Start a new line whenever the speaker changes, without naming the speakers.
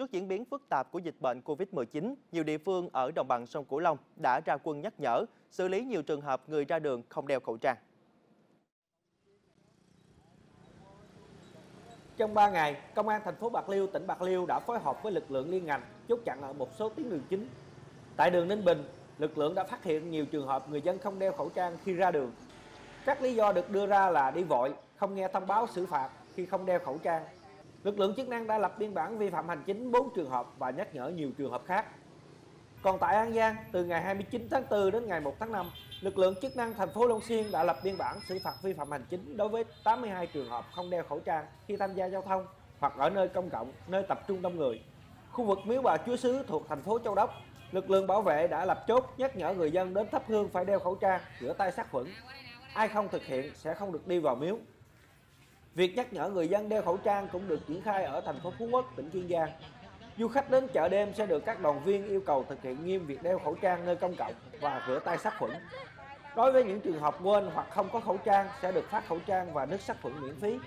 Trước diễn biến phức tạp của dịch bệnh Covid-19, nhiều địa phương ở đồng bằng sông Cửu Long đã ra quân nhắc nhở, xử lý nhiều trường hợp người ra đường không đeo khẩu trang.
Trong 3 ngày, Công an thành phố Bạc Liêu, tỉnh Bạc Liêu đã phối hợp với lực lượng liên ngành chốt chặn ở một số tuyến đường chính. Tại đường Ninh Bình, lực lượng đã phát hiện nhiều trường hợp người dân không đeo khẩu trang khi ra đường. Các lý do được đưa ra là đi vội, không nghe thông báo xử phạt khi không đeo khẩu trang. Lực lượng chức năng đã lập biên bản vi phạm hành chính 4 trường hợp và nhắc nhở nhiều trường hợp khác. Còn tại An Giang, từ ngày 29 tháng 4 đến ngày 1 tháng 5, lực lượng chức năng thành phố Long Xuyên đã lập biên bản xử phạt vi phạm hành chính đối với 82 trường hợp không đeo khẩu trang khi tham gia giao thông hoặc ở nơi công cộng, nơi tập trung đông người. Khu vực Miếu Bà Chúa Sứ thuộc thành phố Châu Đốc, lực lượng bảo vệ đã lập chốt nhắc nhở người dân đến thắp hương phải đeo khẩu trang, rửa tay sát khuẩn. Ai không thực hiện sẽ không được đi vào miếu. Việc nhắc nhở người dân đeo khẩu trang cũng được triển khai ở thành phố Phú Quốc, tỉnh Kiên Giang. Du khách đến chợ đêm sẽ được các đoàn viên yêu cầu thực hiện nghiêm việc đeo khẩu trang nơi công cộng và rửa tay sát khuẩn. Đối với những trường hợp quên hoặc không có khẩu trang sẽ được phát khẩu trang và nước sát khuẩn miễn phí.